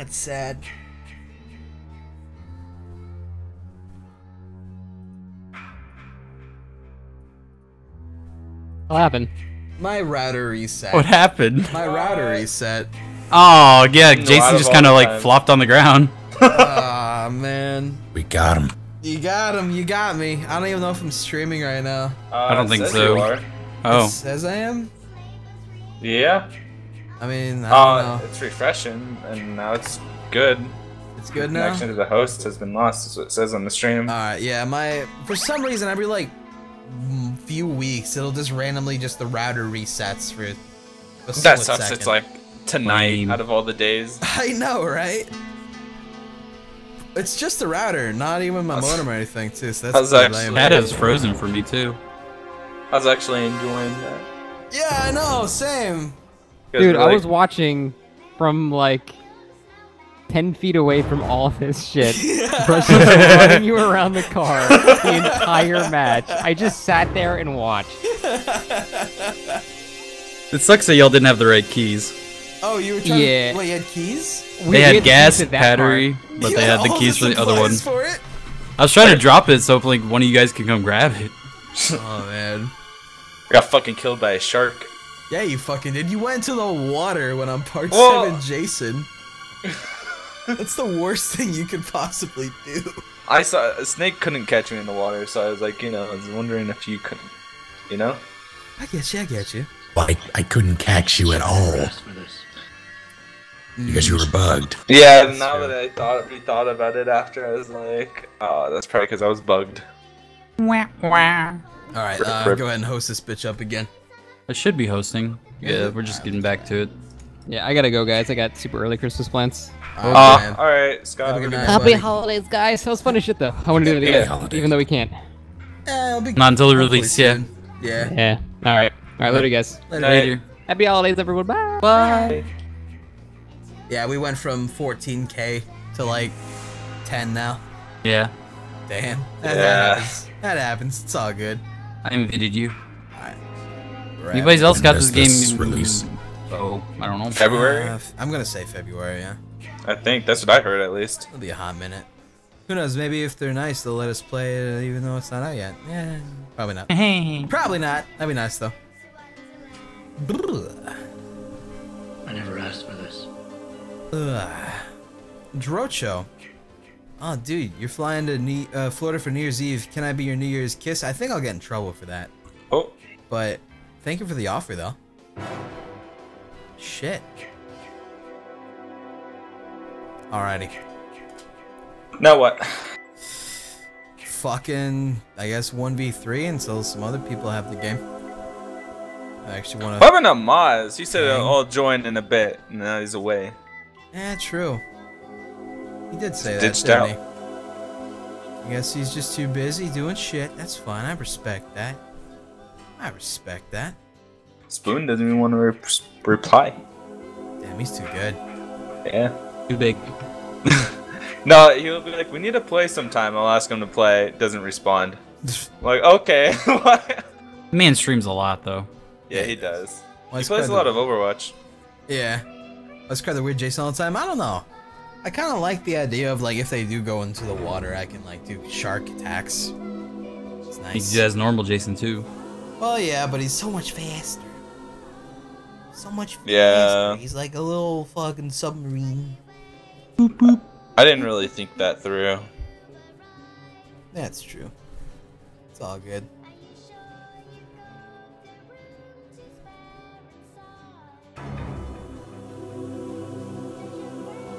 That's sad. What happened? My router reset. What happened? My router reset. Oh yeah, Jason just kind of like time. flopped on the ground. Ah man, We got him. you got him. You got me. I don't even know if I'm streaming right now. Uh, I don't it think says so. you are. It Oh, says I am. Yeah. I mean, I Uh, don't know. it's refreshing, and now it's good. It's good now. Connection to the host has been lost, is what it says on the stream. All right, yeah. My for some reason every like few weeks it'll just randomly just the router resets for. A that sucks. Second. It's like tonight Lame. out of all the days. I know, right? It's just the router, not even my That's- modem or anything, too. So that's That's pretty actually- lame. that is frozen for me too. I was actually enjoying that. Yeah, I know. Same. Because Dude, we're I like- was watching from like 10 feet away from all this shit. Brush was running you around the car the entire match. I just sat there and watched. It sucks that y'all didn't have the right keys. Oh, you were trying. Yeah. To, wait, you had keys? We They did had gas, keys battery, part. but You they had the keys for the other one. For it? I was trying to drop it so like one of you guys can come grab it. Oh man. I got fucking killed by a shark. Yeah, you fucking did. You went into the water when I'm part Whoa. seven, Jason. That's the worst thing you could possibly do. I saw a snake couldn't catch me in the water, so I was like, you know, I was wondering if you could, you know. I get you. I get you. Well, I, I couldn't catch you at all because you were bugged. Yeah, now that I thought rethought about it after, I was like, oh, that's probably because I was bugged. All right, uh, Rip. go ahead and host this bitch up again. I should be hosting. Yeah, we're just getting back to it. Yeah, I gotta go, guys. I got super early Christmas plans. Oh, Uh, all right, Scott. Have a good night. Happy buddy. holidays, guys. That was fun as shit, though. I want to do it again, holidays. even though we can't. Eh, it'll be Not until the release, yeah. soon. Yeah. Yeah. All right. All right, later, guys. Later. Later. Happy holidays, everyone. Bye. Bye. Yeah, we went from 14k to like 10 now. Yeah, Damn. That, Yeah. happens. That happens. It's all good. I invited you. Right. Anybody else got When this does game? this release? Oh, I don't know. February. Uh, I'm gonna say February. Yeah. I think that's what I heard at least. It'll be a hot minute. Who knows? Maybe if they're nice, they'll let us play it even though it's not out yet. Yeah. Probably not. Probably not. That'd be nice though. Ugh. I never asked for this. Ugh. Drocho. Oh, dude, you're flying to New- uh, Florida for New Year's Eve. Can I be your New Year's kiss? I think I'll get in trouble for that. Oh, But thank you for the offer, though. Shit. Alrighty. now what? Fucking, I guess 1v3 until some other people have the game. I actually want What to. happened to Maz? He said Dang. I'll join in a bit, now he's away. Yeah, true. He did say that, Ditched out. he? I guess he's just too busy doing shit. That's fine. I respect that. I respect that. Spoon doesn't even want to re- reply. Damn, he's too good. Yeah. Too big. No, he'll be like, we need to play sometime. I'll ask him to play. Doesn't respond. like, okay. What? Man streams a lot though. yeah, he does. Well, He plays a kinda- lot of Overwatch. Yeah. Let's cry the weird Jason all the time. I don't know. I kind of like the idea of like if they do go into the water, I can like do shark attacks. It's He nice. do that as normal Jason too. Well, yeah, but he's so much faster. So much faster. Yeah. He's like a little fucking submarine. Boop, boop. I didn't really think that through. That's true. It's all good.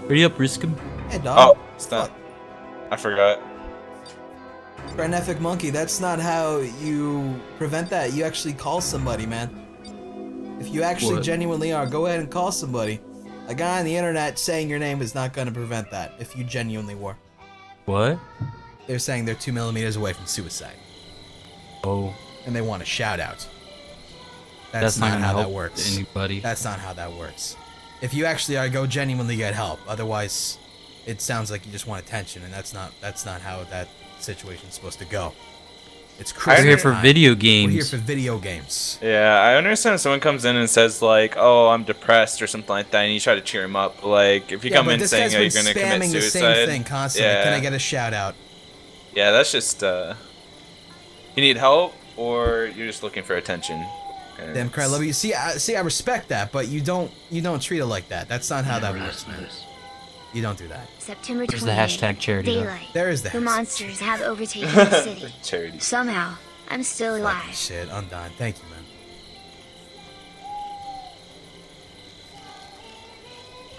Ready up, risk him. Hey, dog. Oh, it's not. I forgot. Granific monkey, that's not how you prevent that. You actually call somebody, man. If you actually What? genuinely are, go ahead and call somebody. A guy on the internet saying your name is not going to prevent that if you genuinely were. What? They're saying they're two millimeters away from suicide, Oh, and they want a shout out. That's, that's, not, not, how that works. anybody. That's not how that works. If you actually are, go genuinely get help. Otherwise, it sounds like you just want attention, and that's not that's not how that situation's supposed to go. It's crazy. We're here for video games. We're here for video games. Yeah, I understand if someone comes in and says like, "Oh, I'm depressed" or something like that, and you try to cheer him up. Like, if you Yeah, come in saying oh, you're gonna spamming commit the suicide, same thing constantly. Yeah, Can I get a shout out? yeah, that's just uh, you need help or you're just looking for attention. And Damn, cry, love you. See, I, see, I respect that, but you don't, you don't treat it like that. That's not how that works, asked man. This. You don't do that. September 20th. There's the hashtag charity. Daylight. There is the The monsters have overtaken the city. Charity. Somehow, I'm still alive. Shit, I'm done. Thank you, man.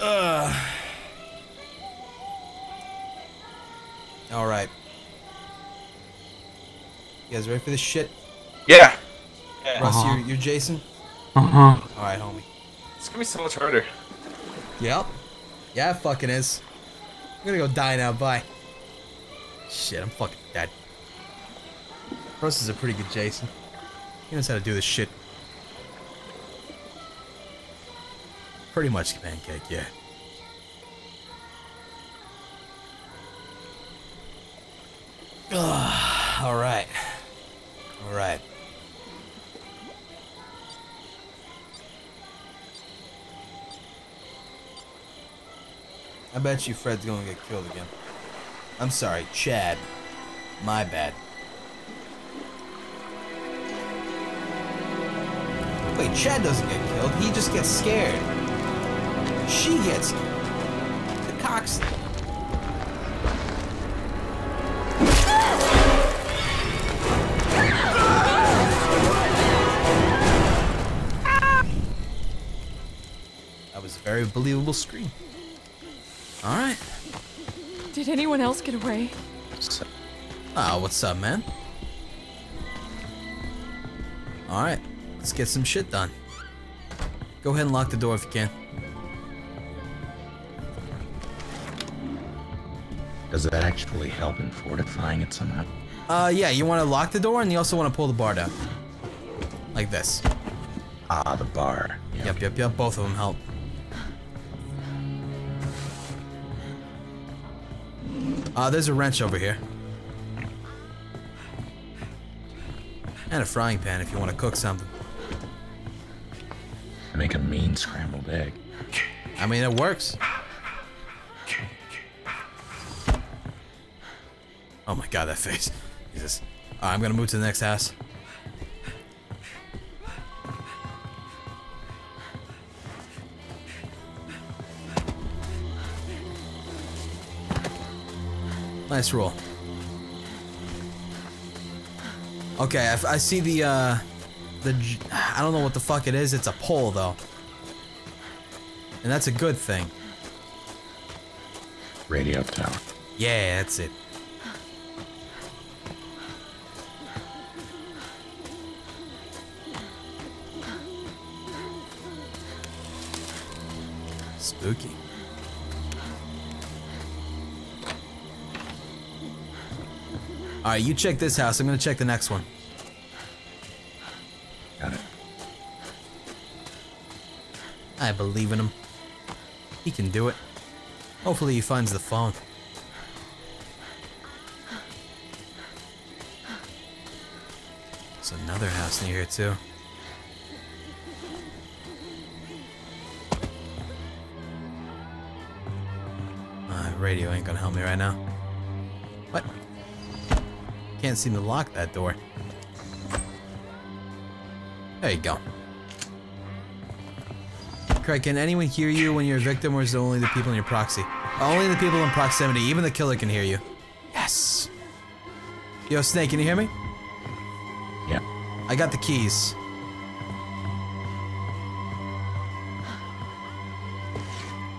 Ugh. All right. You guys ready for this shit? Yeah. Yeah. Russ, Uh-huh. you're, you're Jason? Uh-huh. All right, homie. It's gonna be so much harder. Yep. Yeah, it fucking is. I'm gonna go die now. Bye. Shit, I'm fucking dead. Russ is a pretty good Jason. He knows how to do this shit. Pretty much pancake, yeah. Ugh, all right. All right. I bet you Fred's gonna get killed again. I'm sorry, Chad. My bad. Wait, Chad doesn't get killed. He just gets scared. She gets killed. The cock's. That was a very believable scream. All right. Did anyone else get away? Ah, what's up, man? Alright, let's get some shit done. Go ahead and lock the door if you can. Does that actually help in fortifying it somehow? Uh, yeah, you want to lock the door and you also want to pull the bar down. Like this. Ah, the bar. Yeah. Yep, yep, yep, both of them help. Uh, there's a wrench over here. And a frying pan if you want to cook something. Make a mean scrambled egg. I mean, it works. Oh my god, that face. Jesus. Alright, I'm gonna move to the next house. Nice roll. Okay, I see the, uh, the, I don't know what the fuck it is. It's a pole, though. And that's a good thing. Radio tower. Yeah, that's it. Alright, you check this house. I'm gonna check the next one. Got it. I believe in him. He can do it. Hopefully he finds the phone. There's another house near here too. Uh, radio ain't gonna help me right now. What? Can't seem to lock that door. There you go. Craig, can anyone hear you when you're a victim, or is it only the people in your proxy? Only the people in proximity. Even the killer can hear you. Yes. Yo, Snake, can you hear me? Yeah. I got the keys.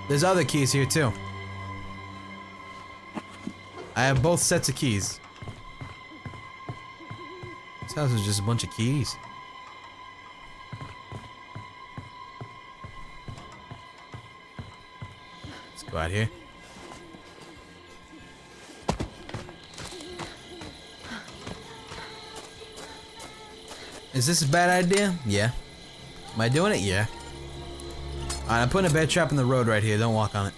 There's other keys here too. I have both sets of keys. This house is just a bunch of keys. Let's go out here. Is this a bad idea? Yeah. Am I doing it? Yeah. Alright, I'm putting a bear trap in the road right here. Don't walk on it.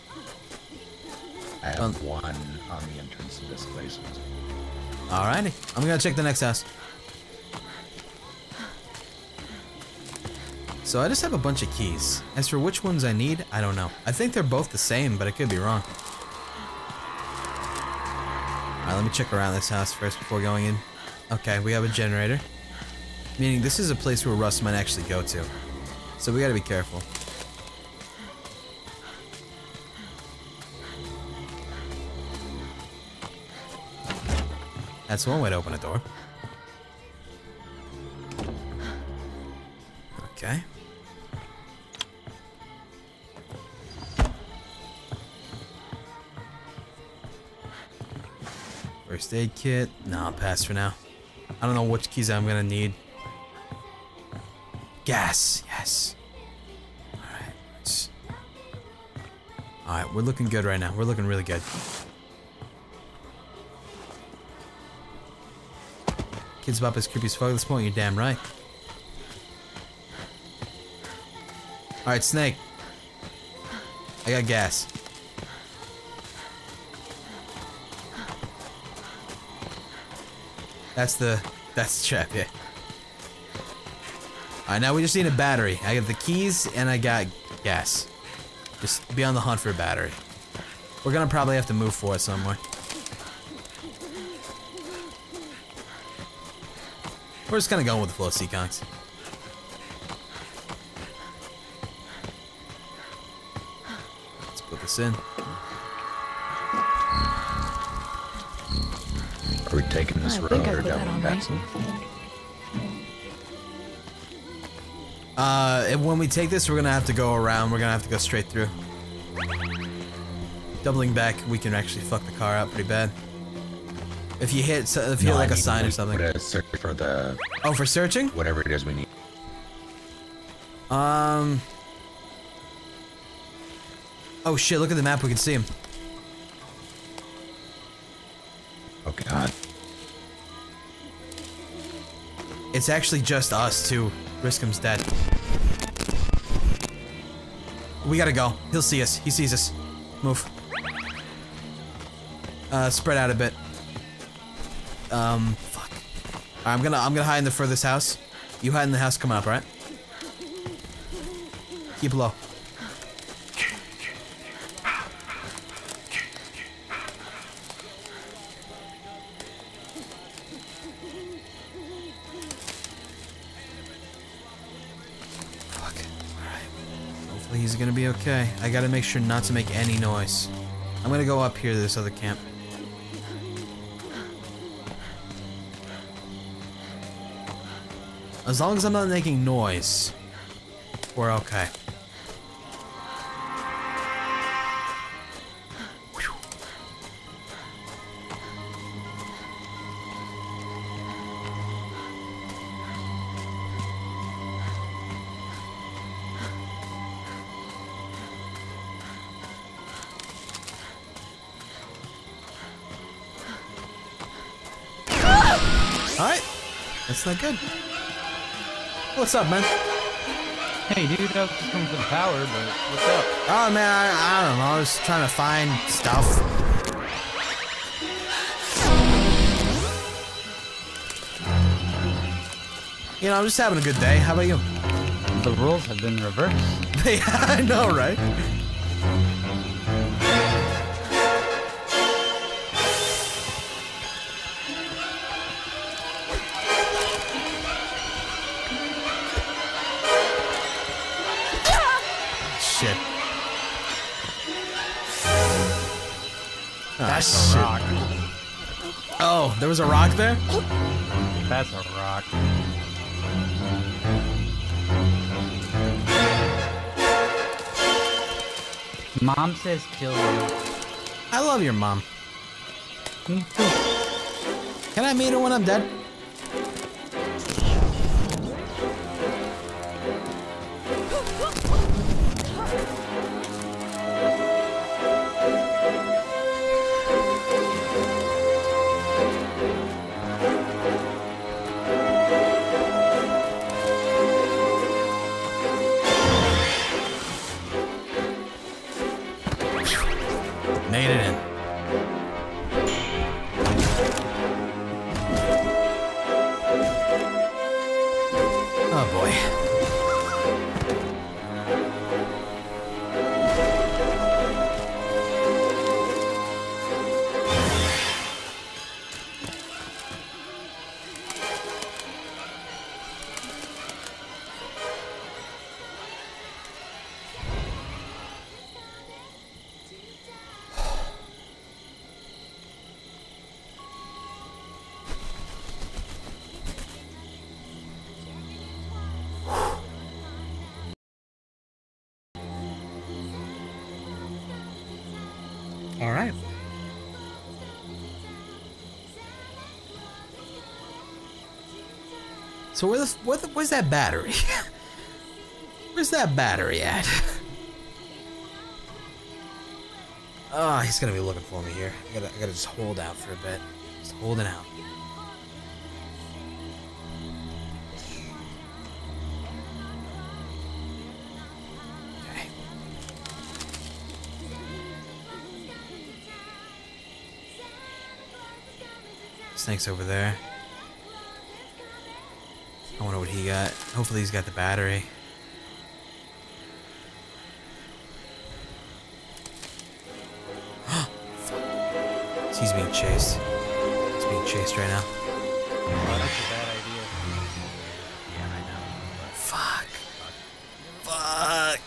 I have Um, one on the entrance to this place. Alrighty. I'm gonna check the next house. So I just have a bunch of keys. As for which ones I need, I don't know. I think they're both the same, but I could be wrong. Alright, let me check around this house first before going in. Okay, we have a generator. Meaning this is a place where Russ might actually go to. So we gotta be careful. That's one way to open a door. First aid kit. No, I'll pass for now. I don't know which keys I'm gonna need. Gas, yes. Alright. Alright, we're looking good right now. We're looking really good. Kidz Bop is creepy as fuck at this point, you're damn right. Alright, Snake. I got gas. That's the that's the trap, yeah. Alright, now we just need a battery. I got the keys and I got gas. Just be on the hunt for a battery. We're gonna probably have to move for it somewhere. We're just kind of going with the flow, Seaconks. Let's put this in. Are we taking this I road or put that on back? right. Uh, and when we take this, we're gonna have to go around. We're gonna have to go straight through. Doubling back, we can actually fuck the car up pretty bad. If you hit, so- if you No, hit like a sign or something. Put search for the Oh, for searching? whatever it is we need. Um. Oh shit! Look at the map. We can see him. It's actually just us two. Riskum's dead. We gotta go. He'll see us. He sees us. Move. Uh, spread out a bit. Um, fuck. Alright, I'm gonna I'm gonna hide in the furthest house. You hide in the house coming up, right? Keep low. Okay. I gotta make sure not to make any noise. I'm gonna go up here to this other camp. As long as I'm not making noise, we're okay. That's not good. What's up, man? Hey, dude, I was just coming for the power, but what's up? Oh man, I, I don't know. I was trying to find stuff. You know, I'm just having a good day. How about you? The rules have been reversed. yeah, I know, right? There was a rock there? That's a rock. Mom says kill you. I love your mom. Can I meet her when I'm dead? So where the, where the where's that battery? where's that battery at? Oh, he's gonna be looking for me here. I gotta, I gotta just hold out for a bit. Just holding out. Okay. Snake's over there. I wonder what he got. Hopefully he's got the battery. He's being chased. He's being chased right now. Fuck. Fuck.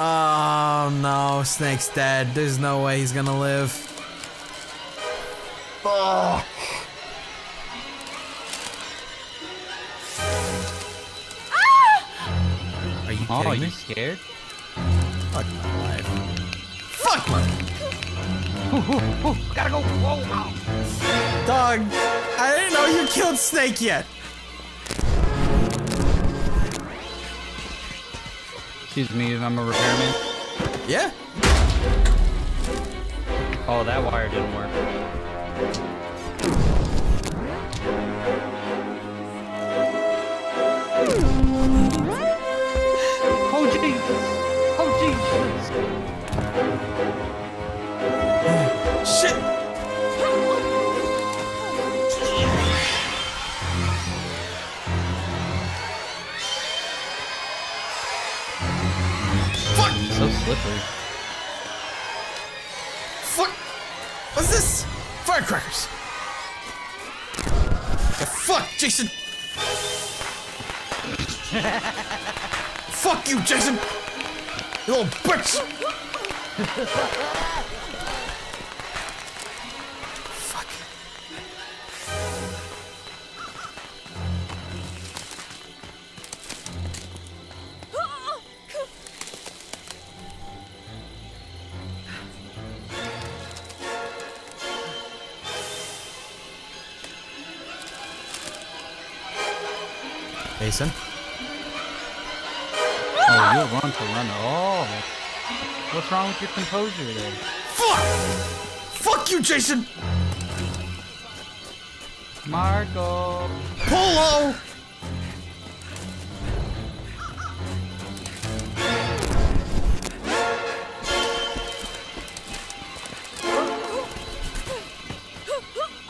Oh no, Snake's dead. There's no way he's gonna live. Are you kidding you me? scared? Fuck my life. Fuck my Gotta go. Whoa, ow. dog. I didn't know you killed Snake yet. Excuse me, if I'm a repairman. Yeah. Oh, that wire didn't work. Shit. Fuck. So slippery. Fuck. What's this? Firecrackers. The fuck, Jason. fuck you, Jason. You little bitch. Oh, to run. Oh. What's wrong with your composure there? Fuck! Fuck you, Jason! Marco! Polo!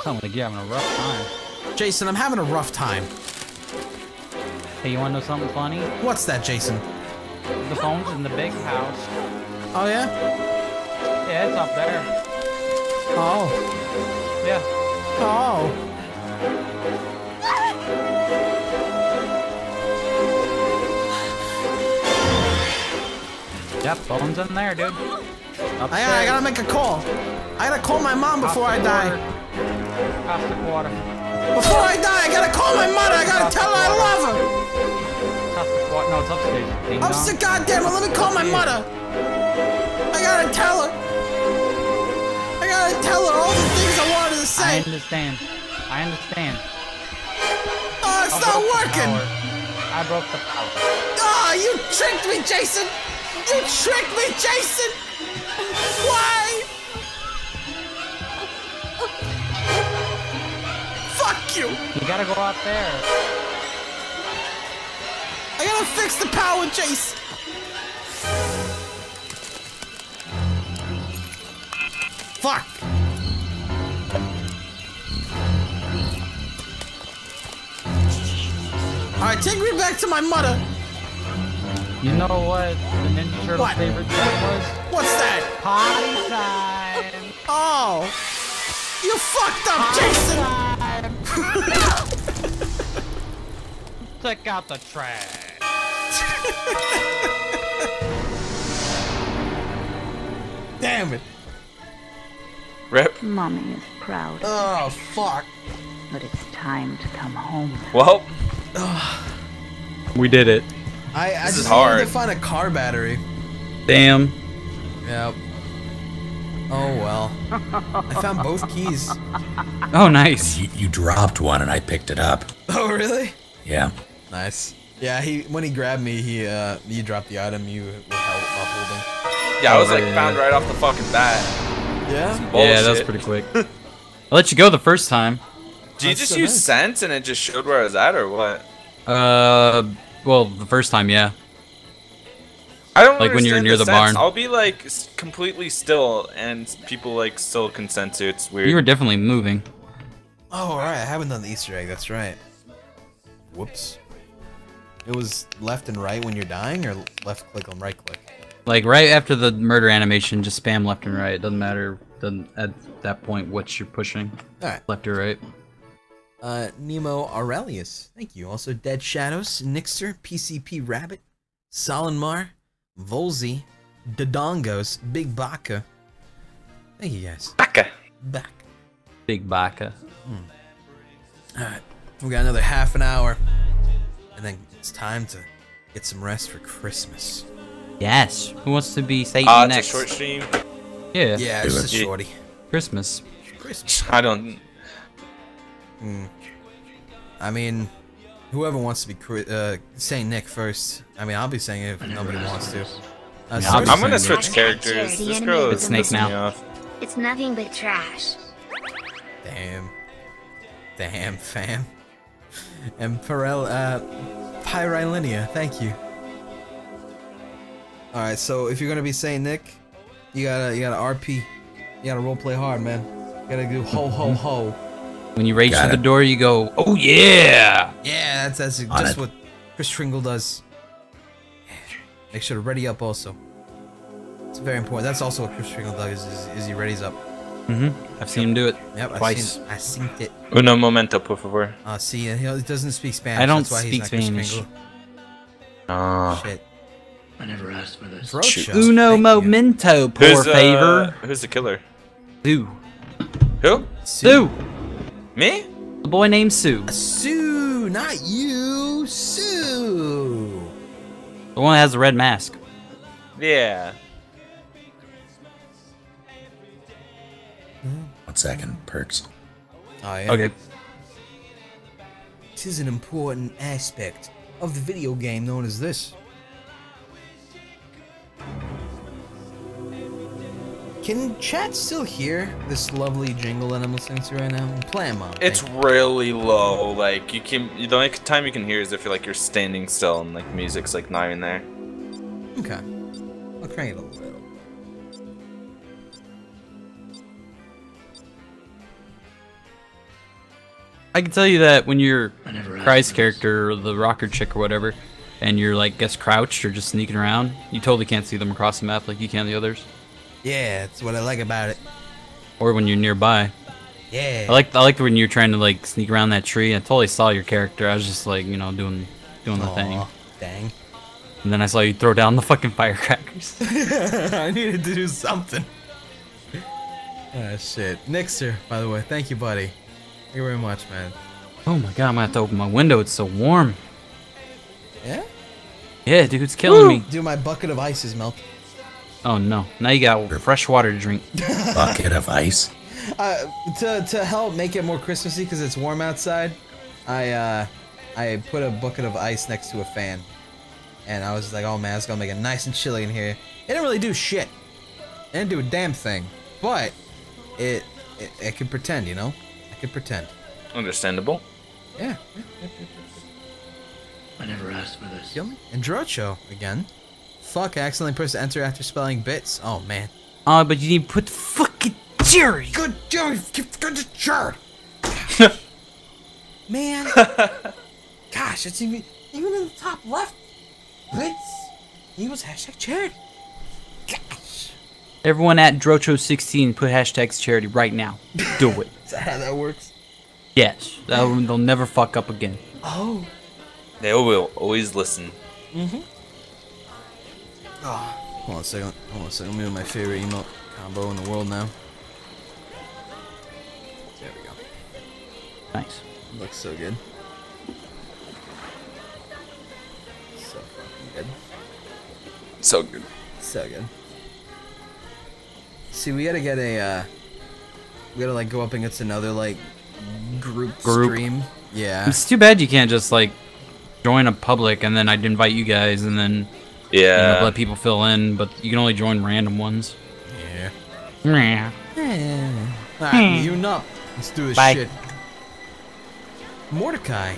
Sounds like you're having a rough time. Jason, I'm having a rough time. Hey, you wanna know something funny? What's that, Jason? The phone's in the big house. Oh, yeah? Yeah, it's up there. Oh. Yeah. Oh. Yep, phone's in there, dude. I, I gotta make a call. I gotta call my mom before I die. A quarter. Before I die, I gotta call my mother. I gotta tell her I love her. Cost a quarter. No, it's upstairs. Ding I'm sick, goddamn it. Let me call my mother. I gotta tell her. I gotta tell her all the things I wanted to say. I understand. I understand. Oh, it's I not working. I broke the power. Oh, you tricked me, Jason. You tricked me, Jason. Why? Fuck you. You gotta go out there. I gotta fix the power, Jason. Fuck. Alright, take me back to my mother. You know what the Ninja Turtles' What? favorite thing was? What's that? Party time! Oh. You fucked up, Jason. Take out the trash. Damn it. Rip. Mommy is proud, Oh, fuck. but it's time to come home. Well, We did it. I, I This is just needed hard. to find a car battery. Damn. Yep. Oh well. I found both keys. Oh, nice. You, you dropped one and I picked it up. Oh really? Yeah. Nice. Yeah, he when he grabbed me, he uh you dropped the item you were held, holding. Yeah, I was Oh, like yeah, found right off the fucking bat. Yeah. Yeah, that was pretty quick. I let you go the first time. Did you That's just so use nice. sense and it just showed where I was at, or what? Uh, well, the first time, yeah. I don't Like when you're near the sense. barn. I'll be like completely still, and people like still can sense it. It's weird. You were definitely moving. Oh alright, I haven't done the Easter egg, that's right. Whoops. It was left and right when you're dying or left click and right click? Like right after the murder animation, just spam left and right. It doesn't matter. Doesn't at that point what you're pushing, Alright. left or right. Uh, Nemo Aurelius, thank you. Also, Dead Shadows, Nixter, PCP Rabbit, Solinmar, Volzy, Dodongos, Big Baka. Thank you guys. Baka. Back. Big Baka. Alright, we got another half an hour. And then it's time to get some rest for Christmas. Yes. Who wants to be Satan Ah, it's next? a short stream. Yeah. Yeah, it's it. just shorty. Christmas. Christmas. I don't. I mean, whoever wants to be Chri- uh, Saint Nick first. I mean, I'll be saying it if nobody wants to. Uh, Yeah, I'll be Cersei- I'm gonna switch characters. The This girl is is Snake now. me off. It's nothing but trash. Damn. Damn, fam. And Perel, uh, Pyrilinia, thank you. Alright, so if you're gonna be Saint Nick, you gotta, you gotta RP. You gotta roleplay hard, man. You gotta do ho ho ho. When you rage Got through it. the door, you go, "Oh yeah!" Yeah, that's, that's On just it. what Chris Kringle does. Make sure to ready up also. It's very important. That's also what Chris Kringle does, is, is he readies up. Mm-hmm. I've seen him do it Yep, I twice. seen, I seen it. Uno momento, por favor. Uh, see, he doesn't speak Spanish. I don't that's why he's speak not Chris Spanish. Kringle. Ah. Shit. I never asked for this. Roadshow. Uno Thank you. momento, por Who's uh, favor. Who's the killer? Sue. Who? Sue. Me? The boy named Sue. Sue, not you, Sue. The one that has the red mask. Yeah. One second, perks. Oh yeah. Okay. Tis an important aspect of the video game known as this. Can chat still hear this lovely jingle that I'm listening to right now? I'm playing mom. It's eh? really low. Like you can. The only time you can hear is if you're like you're standing still and like music's like not even there. okay. I'll crank it a little. I can tell you that when you're Cry's character or the rocker chick or whatever, and you're like guess crouched or just sneaking around, you totally can't see them across the map like you can the others. Yeah, that's what I like about it. Or when you're nearby. Yeah. I like I like when you're trying to like sneak around that tree. I totally saw your character. I was just like you know doing doing the thing, Dang. and then I saw you throw down the fucking firecrackers. I needed to do something. Ah, shit. Nixer, by the way, thank you, buddy. Thank you very much, man. oh my god, I'm gonna have to open my window. It's so warm. Yeah? Yeah, dude, it's killing me. Dude, my bucket of ice is melting. Oh no, now you got fresh water to drink. Bucket of ice. Uh, to, to help make it more Christmassy, because it's warm outside, I, uh, I put a bucket of ice next to a fan. And I was like, oh man, it's gonna make it nice and chilly in here. It didn't really do shit. It didn't do a damn thing. But, it, it, it could pretend, you know? I could pretend. Understandable. Yeah. I never asked for this. Kill me. And Drocho, again. Fuck, I accidentally pressed enter after spelling bits. Oh man. Oh, but you need to put fucking cherry. Good Joey, good to Jared. Man. Gosh, it's even even in the top left. Bits. He was hashtag charity. Gosh. Everyone at Drocho16 put hashtags charity right now. Do it. Is that how that works? Yes, that'll, they'll never fuck up again. Oh. They will always listen. Mhm. Hold on a second. Hold on a second. Let me do my favorite emote combo in the world now. There we go. Nice. Looks so good. So fucking good. So good. So good. See, we gotta get a, uh, we gotta like go up against another like group, Group. stream. Yeah. It's too bad you can't just like join a public and then I'd invite you guys and then you know, Yeah. let people fill in, but you can only join random ones. Yeah. Yeah. Alright, you up. Let's do this Bye. shit. Mordecai.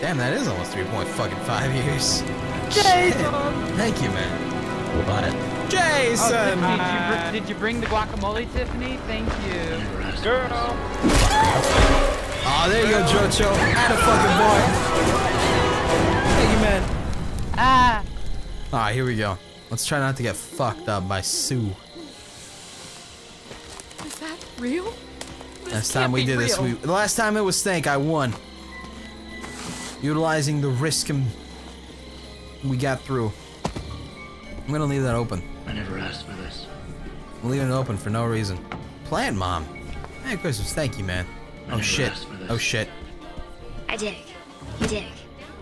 Damn, that is almost 3.5 years. Jason! Thank you, man. What? Jason! did, you did you bring the guacamole, Tiffany? Thank you. Never asked Girl. Oh, there you go, Jocho. Atta fucking boy. Thank you, man. Ah! Alright, here we go. Let's try not to get fucked up by Sue. Is that real? This Last time we be did this, we the last time it was Snake, I won. Utilizing the risk and we got through. I'm gonna leave that open. I never asked for this. I'm leaving it open for no reason. Plant mom. Merry Christmas, thank you, man. Oh shit. asked for this. Oh shit. I dig. You dig.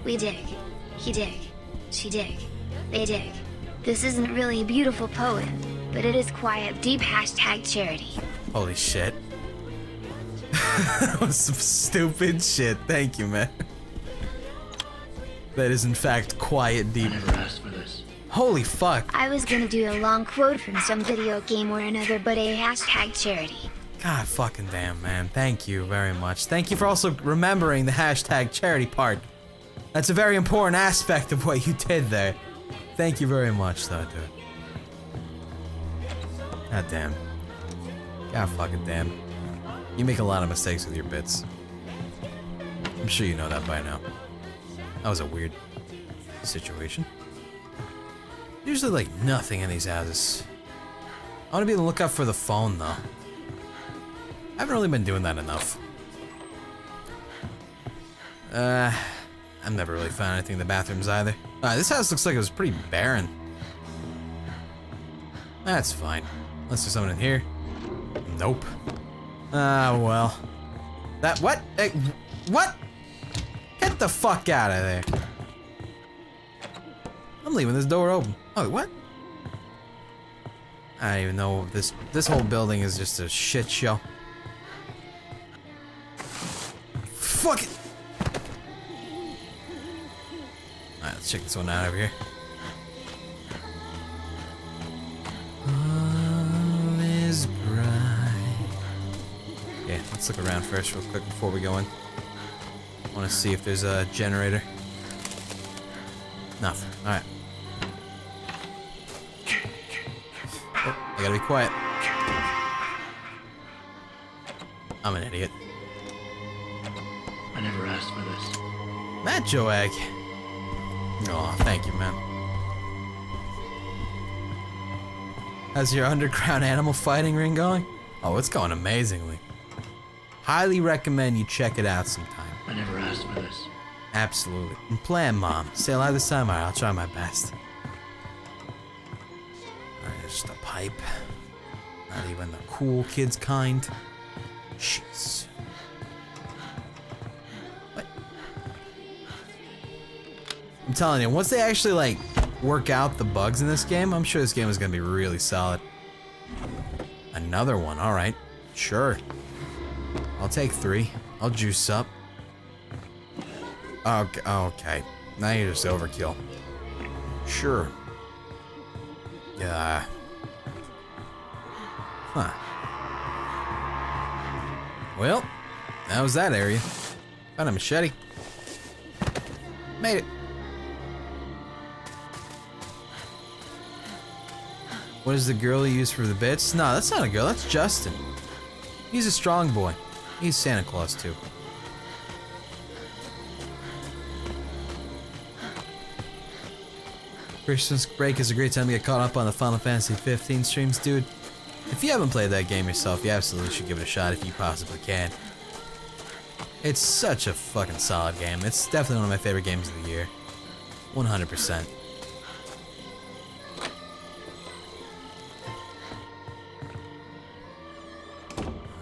We dig. He dig. She dig. They dig. This isn't really a beautiful poem, but it is quiet, deep hashtag charity. Holy shit. that was some stupid shit. Thank you, man. That is in fact quiet I deep. never asked for this. Holy fuck. I was gonna do a long quote from some video game or another, but a hashtag charity. God fucking damn, man. Thank you very much. Thank you for also remembering the hashtag charity part. That's a very important aspect of what you did there. Thank you very much, though, dude. God damn. God fucking damn. You make a lot of mistakes with your bits. I'm sure you know that by now. That was a weird situation. Usually, like, nothing in these houses. I want to be on the lookout for the phone, though. I haven't really been doing that enough. Uh, I've never really found anything in the bathrooms either. Uh, this house looks like it was pretty barren. That's fine. Unless there's someone in here. Nope. Ah, well. That, what? Eh, what? Get the fuck out of there. Leaving this door open. Oh, what? I don't even know. This this whole building is just a shit show. Fuck it. Alright, let's check this one out over here. All is bright. Yeah, let's look around first real quick before we go in. To see if there's a generator. Nothing. Gotta be quiet. I'm an idiot. I never asked for this. Matt Joag. Oh, thank you, man. How's your underground animal fighting ring going? Oh, it's going amazingly. Highly recommend you check it out sometime. I never asked for this. Absolutely. And plan, Mom. Say live this time? I'll try my best. Cool kids kind. Jeez. What? I'm telling you, once they actually, like, work out the bugs in this game, I'm sure this game is gonna be really solid. Another one, alright. Sure. I'll take three. I'll juice up. Okay, okay. Now you're just overkill. Sure. Yeah. Huh. Well, that was that area. Found a machete. Made it. What is the girl you use for the bits? No, that's not a girl. That's Justin. He's a strong boy. He's Santa Claus too. Christmas break is a great time to get caught up on the Final Fantasy 15 streams, dude. If you haven't played that game yourself, you absolutely should give it a shot if you possibly can. It's such a fucking solid game. It's definitely one of my favorite games of the year. 100%.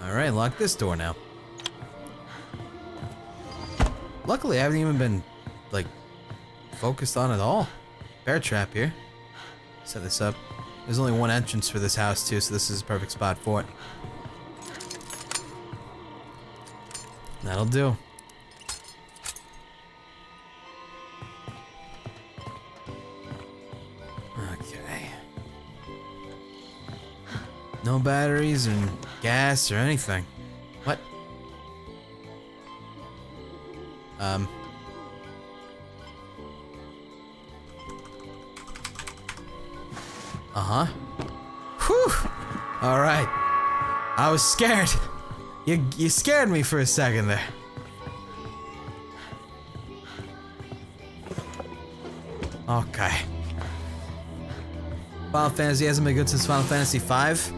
Alright, lock this door now. Luckily, I haven't even been, like, focused on at all. Bear trap here. Set this up. There's only one entrance for this house too, so this is a perfect spot for it. That'll do. Okay. No batteries and gas or anything. What? Um. Uh huh. Whew. All right. I was scared. You you scared me for a second there. Okay. Final Fantasy hasn't been good since Final Fantasy V?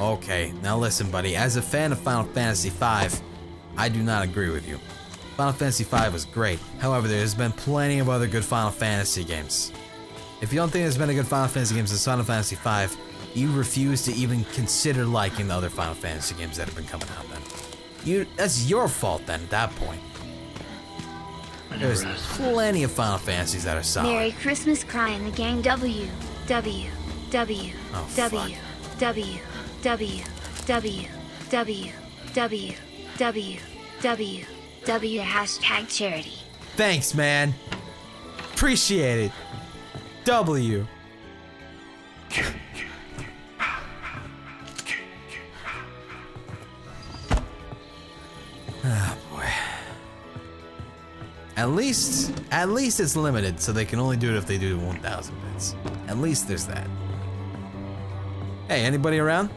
Okay, now listen, buddy. As a fan of Final Fantasy V, I do not agree with you. Final Fantasy V was great. However, there's been plenty of other good Final Fantasy games. If you don't think there's been a good Final Fantasy game since Final Fantasy V, you refuse to even consider liking the other Final Fantasy games that have been coming out then. You that's your fault then at that point. I There's never asked for this. plenty of Final Fantasies that are solid. Merry Christmas crying the gang W W W Oh, W fuck. W W W W W W W W hashtag charity. Thanks, man. Appreciate it. W. Oh boy. At least, at least it's limited, so they can only do it if they do 1,000 bits. At least there's that. Hey, anybody around?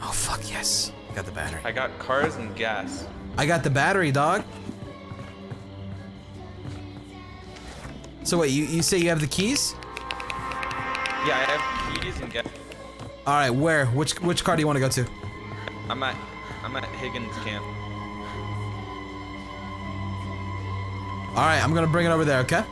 Oh fuck yes, got the battery. I got cars and gas. I got the battery, dog. So wait, you, you say you have the keys? Yeah, I have keys and gas. All right, where? Which which car do you want to go to? I'm at I'm at Higgins camp. All right, I'm gonna bring it over there. Okay.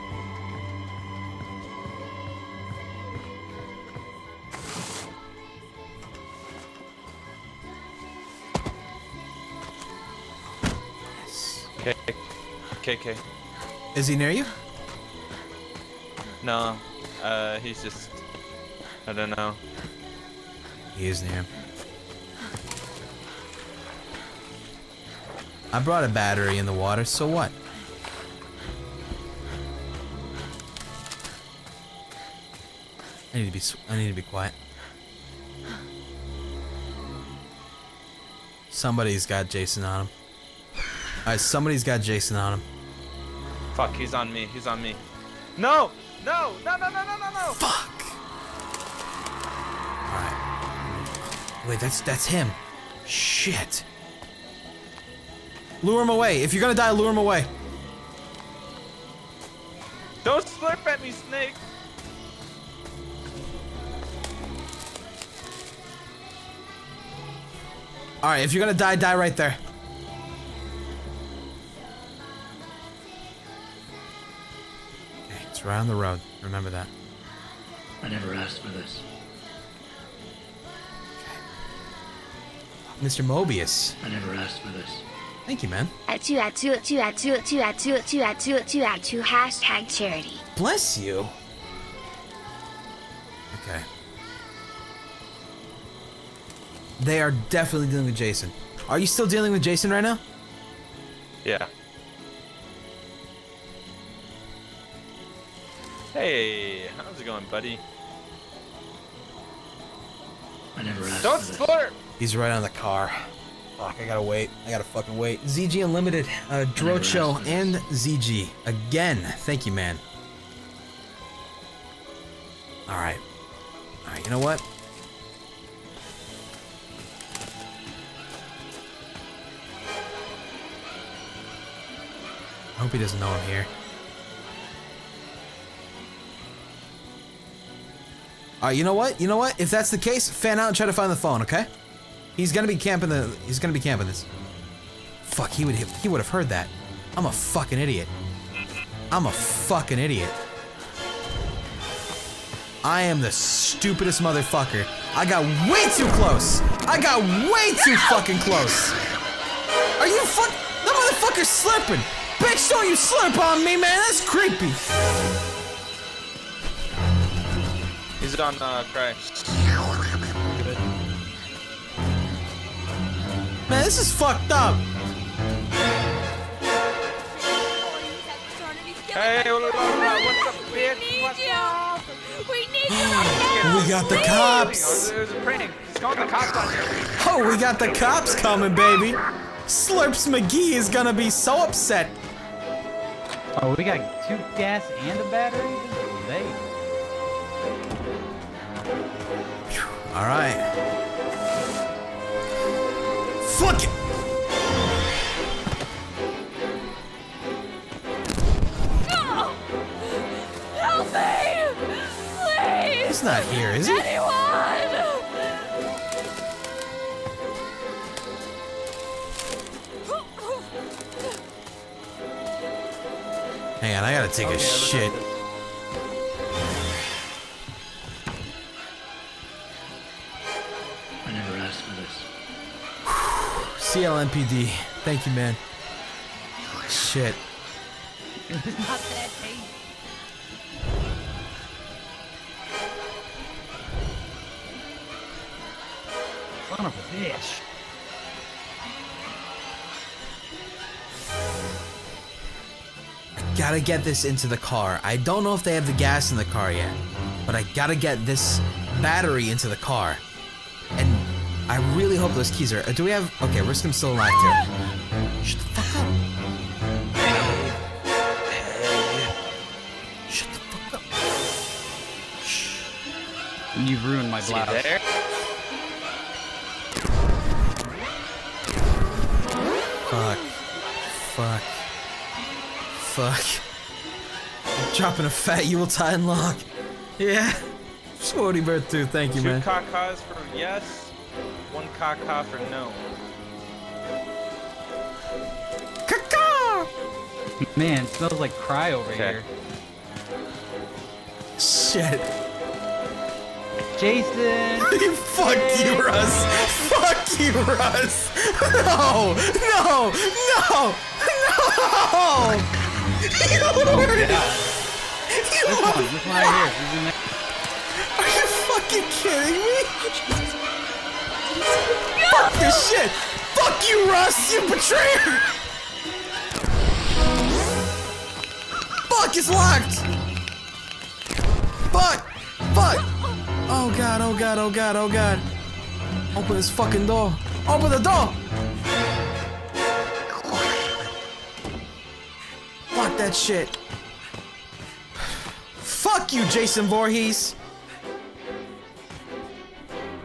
Okay. KK. Is he near you? No. Uh he's just I don't know. He is near. I brought a battery in the water, so what? I need to be I need to be quiet. Somebody's got Jason on him. Alright, somebody's got Jason on him. Fuck, he's on me. He's on me. No! No! No no no no no no! Fuck! Wait, that's that's him. Shit. Lure him away. If you're gonna die, lure him away. Don't slurp at me, snake! Alright, if you're gonna die, die right there. Okay, it's right on the road. Remember that. I never asked for this. Mr. Mobius. I never asked for this. Thank you, man. At two at two at two at two at two at two at two at two at two at two hashtag charity. Bless you. Okay. They are definitely dealing with Jason. Are you still dealing with Jason right now? Yeah. Hey, how's it going, buddy? I never asked Don't for slurp! He's right on the car. Fuck, I gotta wait. I gotta fucking wait. ZG Unlimited, uh, Drocho, and ZG. Again, thank you, man. Alright. Alright, you know what? I hope he doesn't know I'm here. Alright, you know what? You know what? If that's the case, fan out and try to find the phone, okay? He's gonna be camping the. He's gonna be camping this. Fuck, he would. He would have heard that. I'm a fucking idiot. I'm a fucking idiot. I am the stupidest motherfucker. I got way too close. I got way too fucking close. Are you fuck? The motherfucker's slipping. Bitch, don't you slip on me, man. That's creepy. He's on uh, cry. Man, this is fucked up. Hey, what's up, bitch? What's up? We need you right now. We got the cops. There's a prank. He's calling the cops on you. Oh, we got the cops coming, baby. Slurps McGee is gonna be so upset. Oh, we got two gas and a battery? They. All right. Fuck it. No! Help me! Please! He's not here, is he? Anyone! Hang on, I gotta take a shit. CLMPD. Thank you, man. Shit. Son of a bitch. Gotta get this into the car. I don't know if they have the gas in the car yet, but I gotta get this battery into the car. And I really hope those keys are. Uh, do we have? Okay, we're still still alive too. Shut the fuck up. Shut the fuck up. Shh. You've ruined my Is he there? Fuck. Fuck. Fuck. I'm dropping a fat Yuletide lock. Yeah. Sporty Bird too. Thank you, Two man. kakas for yes, one kaka for no. Caca! Man, it smells like cry over Okay. here. Shit. Jason! Fuck you, Russ. Fuck you, Russ. No, no, no, no. You were- You This are, one, this one right here. This is in there. are you fucking kidding me? Shit. Fuck you, Russ, you betrayer. Fuck, it's locked. Fuck. Fuck. Oh god, oh god, oh god, oh god. Open this fucking door. Open the door. Fuck that shit. Fuck you, Jason Voorhees.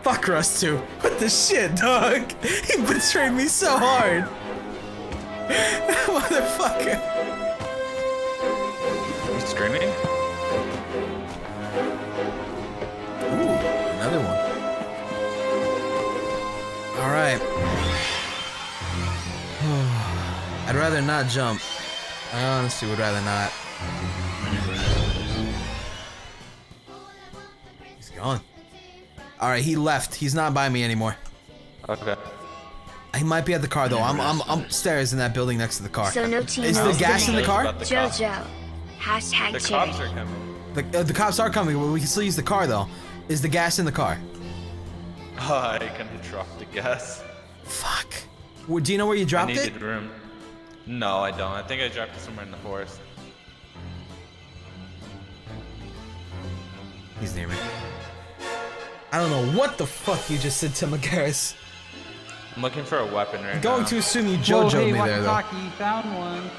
Fuck Russ too. What the shit, dog? He betrayed me so hard. Motherfucker. He's screaming? Ooh, another one. All right. I'd rather not jump. Uh, I honestly would rather not. He's gone. All right, he left. He's not by me anymore. Okay. He might be at the car though. I'm I'm I'm upstairs in that building next to the car. So no team Is the knows gas in the car? About the. Jojo. Hashtag The cherry. cops are coming. The, uh, the cops are coming, but we can still use the car though. Is the gas in the car? I can drop the gas. Fuck. Well, do you know where you dropped I needed it? room. No, I don't. I think I dropped it somewhere in the forest. He's near me. I don't know what the fuck you just said to McGarris. I'm looking for a weapon right now. Going now. to assume you Whoa, JoJo'd hey, me there though. walkie-talkie, found one.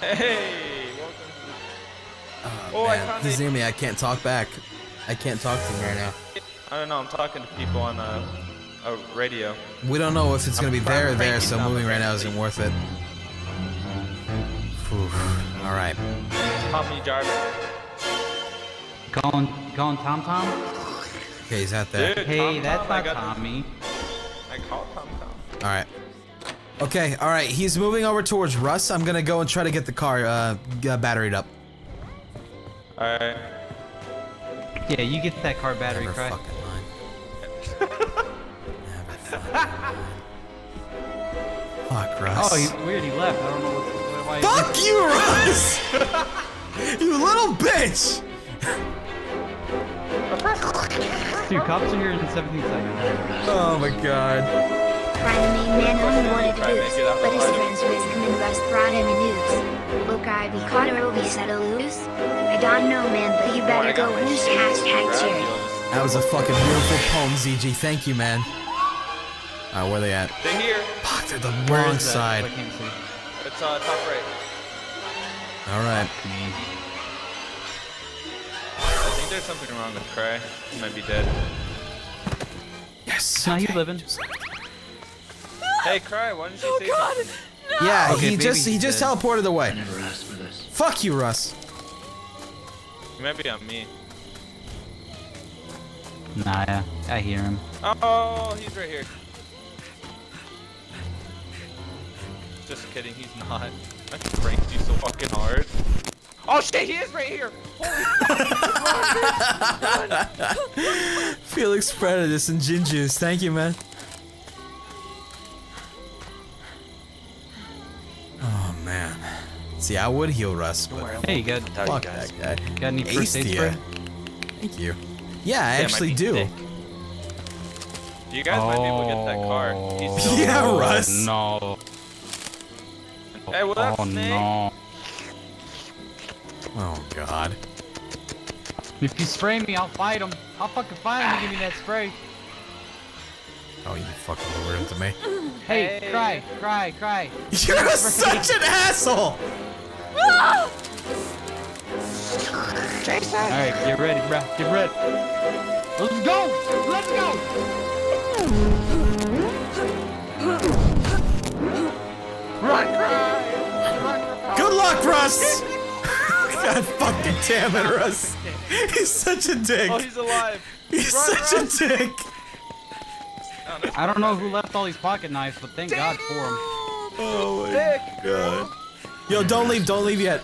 Hey, oh, welcome to Oh, I Man, found he's it. me. I can't talk back. I can't talk to him right now. I don't know. I'm talking to people on a, a radio. We don't know if it's gonna be I'm there or there, so moving right now isn't worth it. Phew. All right. Tommy Jarvis. Calling, calling Tom Tom? Okay, he's out there. Dude, Hey, Tom that's Tom, I not got Tommy. I called Tom Tom. All right. Okay, all right. He's moving over towards Russ. I'm gonna go and try to get the car uh, g- uh batteried up. Alright. Yeah, you get that car battery Never cry. fucking mind. Never fucking mind. Fuck Russ. Oh, he's weird. He left. I don't know what's why. Fuck you, Russ! you little bitch! Dude, cops are here in 17 seconds. Oh my god. Crime main man only wanted to Try and lose, make it up but his alive. friends risk him and Russ brought him the news. Will I be caught or will be set to lose? I don't know, man, but you better go whoosh hashtag charity. That was a fucking beautiful poem, ZG. Thank you, man. Alright, where they at? They're here. Fuck, they're the Where wrong is that? side. I can't see. It's uh, top right. Alright. I think there's something wrong with Cry. He might be dead. Yes. No, you living. Hey, Cry, why don't you Oh say God! something? Yeah, Okay, he just he he's just teleported away. never asked for this. Fuck you, Russ. He might be on me. Nah, yeah, I hear him. Oh, he's right here. Just kidding, he's not. I pranked you so fucking hard. Oh shit, he is right here! Felix Predatus and Gin Juice. Thank you, man. Oh man. See, I would heal Russ, but Hey, you got fuck that guy. got any first aid spray? Thank you. Yeah, I Damn, actually do. thick. You guys might be able to get that car. He's still Yeah, Oh, Russ. No. Hey, what up, oh Snake? no. Oh god. If you spray me, I'll fight him. I'll fucking fight him to give me that spray. Oh, you fucking lured into me. Hey, Hey. cry, cry, cry. You're such an asshole. Alright, get ready, bruh. Get ready. Let's go! Let's go! Run, cry! Run, Good luck, Russ. God fucking damn it, Russ. He's such a dick. Oh, he's alive! He's Run, such run. a dick. Oh, no. I don't know who left all these pocket knives, but thank God for them. Oh my oh, Dick! god. Yo, don't leave, don't leave yet.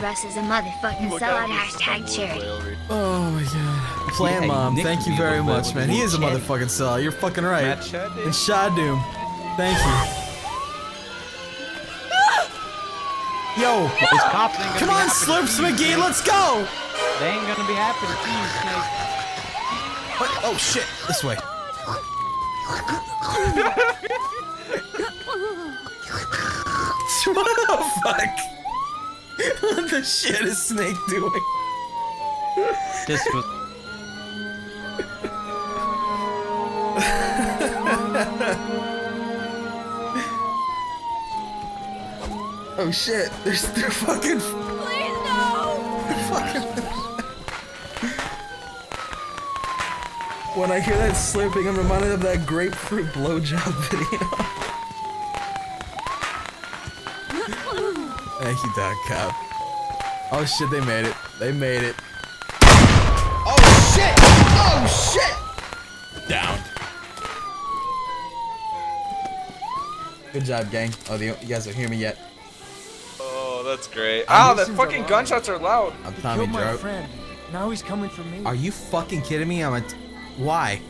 Russ is a motherfucking oh sellout hashtag charity. Oh my god. Plan Yeah, mom, Nick thank you very much, man. He is a shit. motherfucking sellout. You're fucking right. Matt Shad did. And Shadoom. Thank you. Yo, Those cops ain't gonna come on, Slurps McGee, let's go! They ain't gonna be happy to see you, Snake. What? Oh shit, this way. what the fuck? what the shit is Snake doing? This was. Oh shit, there's they're fucking Please no! When I hear that slurping, I'm reminded of that grapefruit blowjob video. Thank you, Doc Cop. Oh shit, they made it. They made it. Oh shit! Oh shit! Down. Good job, gang. Oh, the, you guys don't hear me yet. Oh, that's great. Ow, the fucking gunshots are loud. I'm Tommy Jarvis. friend. Now he's coming for me. Are you fucking kidding me? I'm a. T- Why?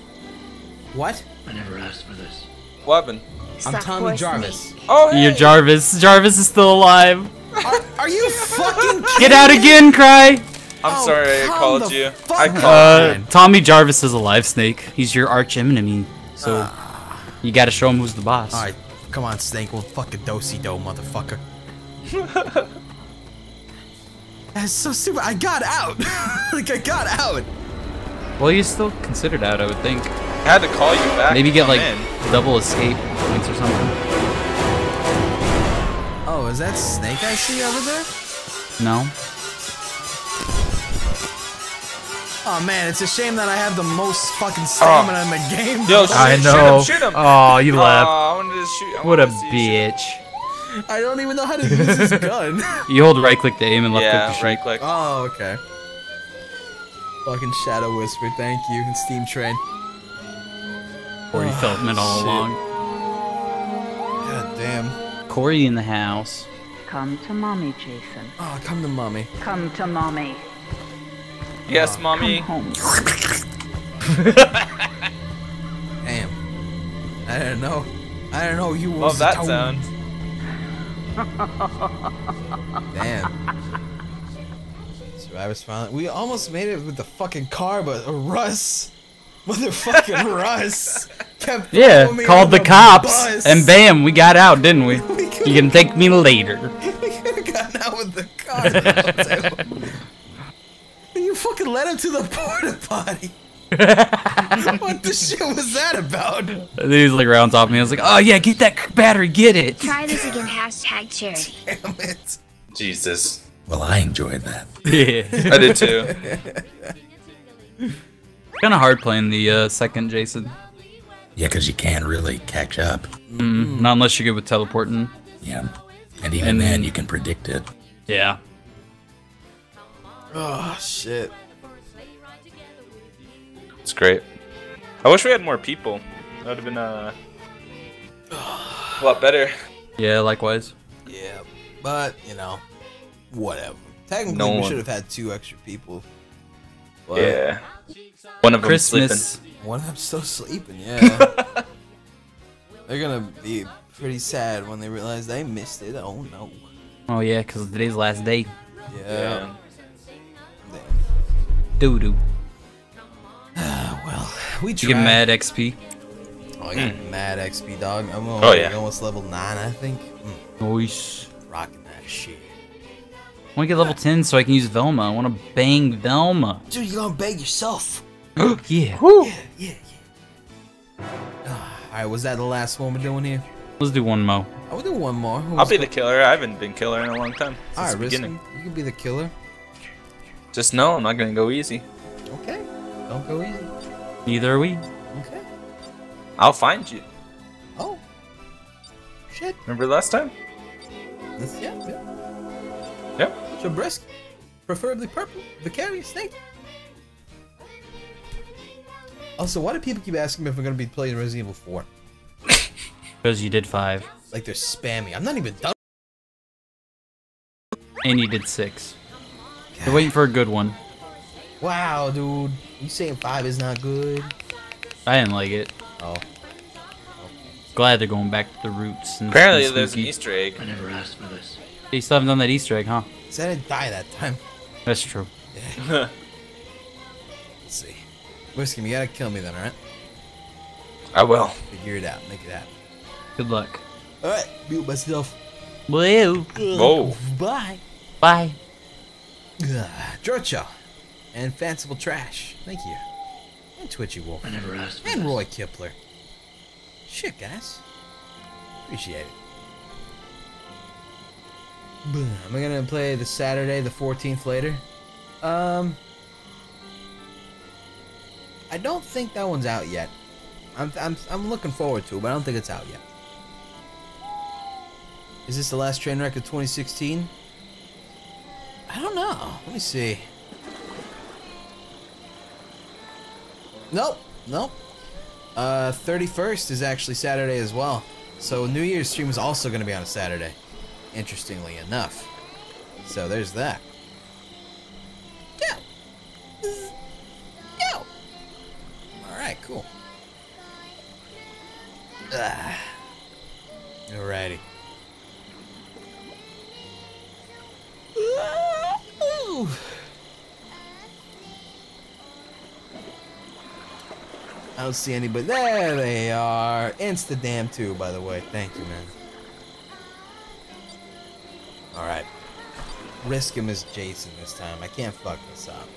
What? I never asked for this. What happened? I'm Tommy Jarvis. Oh, hey! You're Jarvis. Jarvis is still alive. Are, are you fucking kidding Get out again, Cry. I'm Oh, sorry I called you. I called Uh. Tommy Jarvis is a live snake. He's your arch enemy. So you gotta show him who's the boss. Alright, come on, Snake. We'll fucking dosey do, motherfucker. That's so stupid. I got out. like, I got out. Well, you're still considered out, I would think. I had to call you back. Maybe get like in. double escape points or something. Oh, is that Snake I see over there? No. Oh man, it's a shame that I have the most fucking ah. stamina in the game. Yo, though. shoot him, shoot him. Oh, you Aw, left. I wanted to shoot. I What a to see shoot. bitch. I don't even know how to use this gun. You hold right click to aim and left Yeah, click to right shoot. click. oh, okay. Fucking Shadow Whisper, thank you, and Steam Train. Corey oh, Feldman all shit. along. God damn. Corey in the house. Come to mommy, Jason. Oh, come to mommy. Come to mommy. Yes, Come mommy. home. Damn. I don't know. I don't know you was Love that sound. Damn. It's Drivers finally. We almost made it with the fucking car, but Russ, motherfucking Russ, kept Yeah, called on the cops, bus. and bam, we got out, didn't we? You can take me later. we could have gotten out with the car. you fucking led him to the porta potty. what the shit was that about? And then he was like rounds off me. I was like, oh yeah, get that battery, get it. Try this again. Hashtag charity. Damn it. Jesus. Well, I enjoyed that. Yeah. I did too. kind of hard playing the uh, second Jason. Yeah, because you can't really catch up. Mm, not unless you're good with teleporting. Yeah. And even And- then, you can predict it. Yeah. Oh shit. It's great. I wish we had more people. That would have been uh, a lot better. Yeah, likewise. Yeah, but you know, whatever. Technically, No we one- should have had two extra people. But Yeah. One of them Christmas. sleeping. One of them's still sleeping. Yeah. They're gonna be pretty sad when they realize they missed it. Oh no. Oh yeah, because today's last day. Yeah. Doo doo. Well, we You get mad XP. Oh, I got mad XP dog. I'm Oh, almost, yeah. almost level nine, I think. Mm, Nice. rocking that shit. I want to get level 10 so I can use Velma. I want to bang Velma. Dude, you're gonna bang yourself. yeah. Yeah, yeah. yeah, All right, was that the last one we're doing here? Let's do one more. I will do one more. Who I'll be the killer. I haven't been killer in a long time. All right, the Risky, beginning. you can be the killer. Just know I'm not gonna go easy. Okay. Don't go easy. Neither are we. Okay. I'll find you. Oh. Shit. Remember last time? That's, yeah, yeah. Yep. So brisk. Preferably purple. Vicarious, you. Also, why do people keep asking me if I'm gonna be playing Resident Evil 4? Because you did five. Like they're spamming. I'm not even done. And you did six. They're waiting for a good one. Wow, dude. You saying five is not good? I didn't like it. Oh. Glad they're going back to the roots. And Apparently and there's an. Easter egg. I never asked for this. They still haven't done that Easter egg, huh? So I didn't die that time. That's true. Let's see. Whiskey, you gotta kill me then, alright? I will. Figure it out. Make it happen. Good luck. Alright, mute myself. Whoa. Whoa. Bye. Bye. Georgia. And Fanciful Trash. Thank you. And Twitchy Wolf. I never asked And this. Roy Kipler. Shit, guys. Appreciate it. Am I gonna play the Saturday, the 14th later? Um. I don't think that one's out yet. I'm, I'm, I'm looking forward to it, but I don't think it's out yet. Is this the last train wreck of 2016? I don't know. Let me see. Nope. Nope. Uh, 31st is actually Saturday as well. So New Year's stream is also going to be on a Saturday. Interestingly enough. So there's that. I don't see anybody. There they are. Instadam too, by the way. Thank you, man. Alright. Risk him as Jason this time. I can't fuck this up.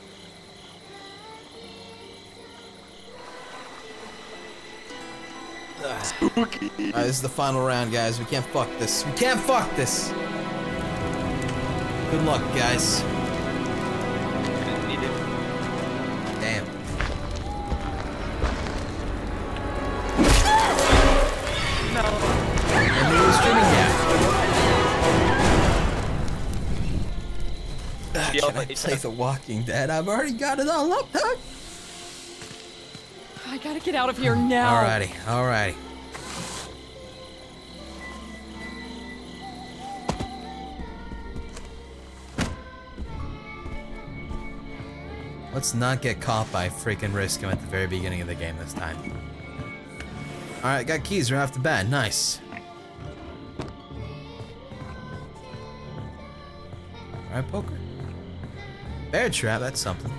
Alright, this is the final round, guys. We can't fuck this. We can't fuck this. Good luck, guys. Yeah, can I but play The Walking Dead? I've already got it all up, dog. I gotta get out of here now. Alrighty, alrighty. Let's not get caught by freaking Riskum at the very beginning of the game this time. Alright, got keys right off the bat. Nice. Alright, poker. Bear trap, that's something.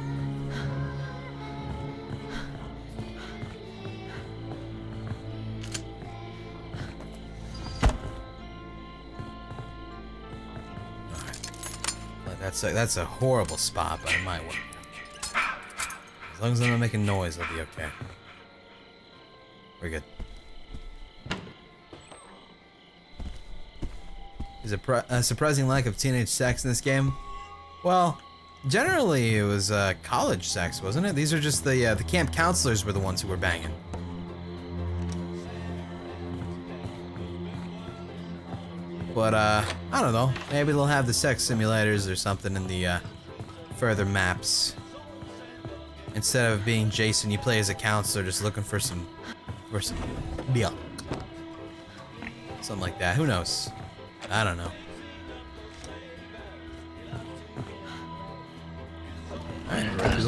That's a, that's a horrible spot, but it might work. As long as I'm not making noise, I'll be okay. We're good. There's a, a surprising lack of teenage sex in this game. Well, generally it was uh, college sex, wasn't it? These are just the uh, the camp counselors were the ones who were banging. But uh, I don't know. Maybe they'll have the sex simulators or something in the uh, further maps. Instead of being Jason, you play as a counselor, just looking for some for some milk. Something like that. Who knows? I don't know.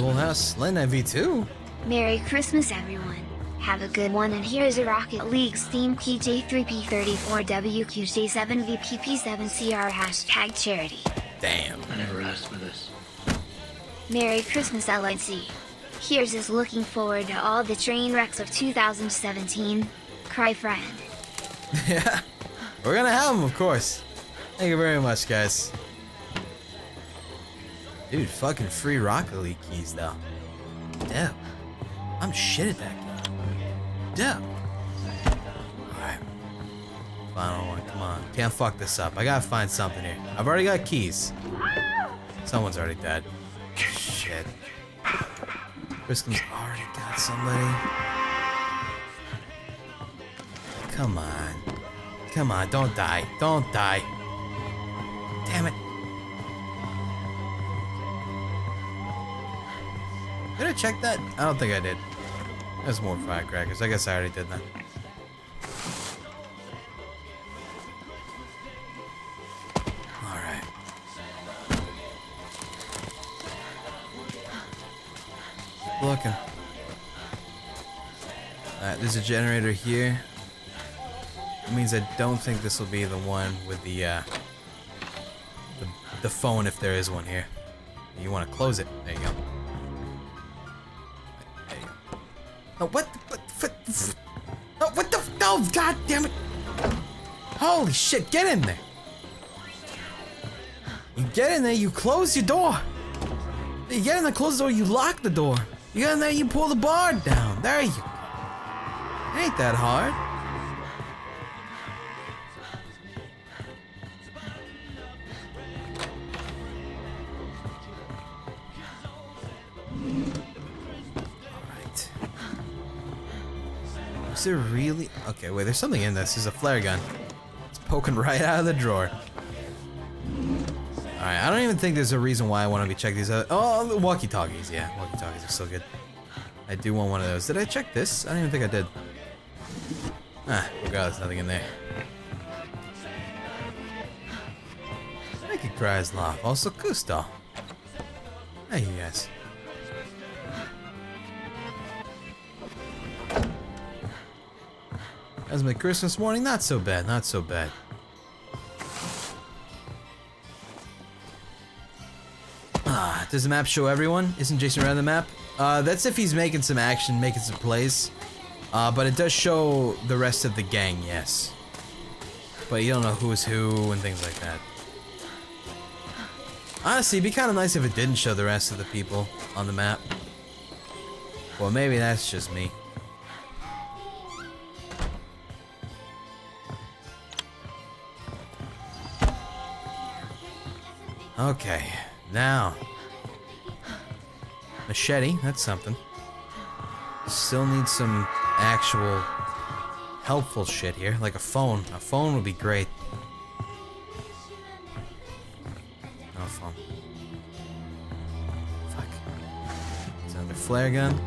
The old house. Linda V2. Merry Christmas, everyone. Have a good one, and here's a Rocket League Steam PJ3P34WQJ7VPP7CR hashtag charity. Damn. I never asked for this. Merry Christmas, LNC. Here's us looking forward to all the train wrecks of 2017. Cry friend. yeah. We're gonna have them, of course. Thank you very much, guys. Dude, fucking free Rocket League keys, though. Damn. I'm shit at that game. Damn. Alright. Final one, come on. Can't fuck this up. I gotta find something here. I've already got keys. Someone's already dead. Shit. Briscoe's already got somebody. Come on. Come on, don't die. Don't die. Damn it. Did I check that? I don't think I did. There's more firecrackers. I guess I already did that. Alright. Looking. Alright, there's a generator here. It means I don't think this will be the one with the, uh, the, the phone if there is one here. You want to close it. There you go. Oh, what? What? What? Oh, what the? No, god damn it! Holy shit, get in there! You get in there, you close your door. You get in there, close the door, you lock the door. You get in there, you pull the bar down. There you. Ain't that hard. Is there really? Okay, wait, there's something in this. There's a flare gun. It's poking right out of the drawer. Alright, I don't even think there's a reason why I want to be checking these out. Oh, walkie-talkies. Yeah, walkie-talkies are so good. I do want one of those. Did I check this? I don't even think I did. Ah, regardless, nothing in there. Thank you, Kryslov. Also, Kusto. Hey, you guys. As my Christmas morning, not so bad, not so bad. Ah, does the map show everyone? Isn't Jason around the map? Uh, that's if he's making some action, making some plays. Uh, but it does show the rest of the gang, yes. But you don't know who's who and things like that. Honestly, it'd be kind of nice if it didn't show the rest of the people on the map. Well, maybe that's just me. Okay, now. Machete, that's something. Still need some actual helpful shit here, like a phone. A phone would be great. No phone. Fuck. It's under flare gun.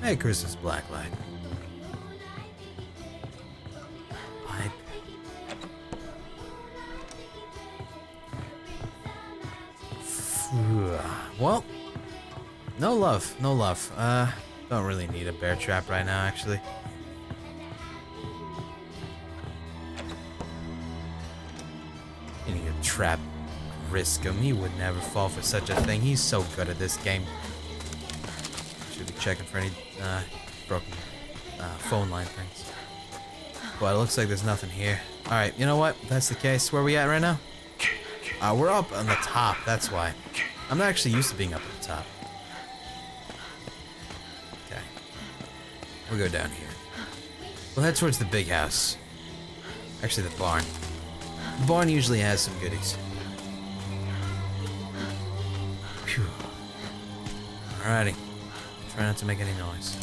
Hey, Christmas Blacklight. Well, no love, no love. Uh, don't really need a bear trap right now, actually. Any trap risk him. He would never fall for such a thing. He's so good at this game. Should be checking for any uh, broken uh, phone line things. But it looks like there's nothing here. Alright, you know what? That's the case. Where we at right now? Uh, we're up on the top, that's why. I'm not actually used to being up at the top. Okay. We'll go down here. We'll head towards the big house. Actually, the barn. The barn usually has some goodies. Phew. Alrighty. Try not to make any noise.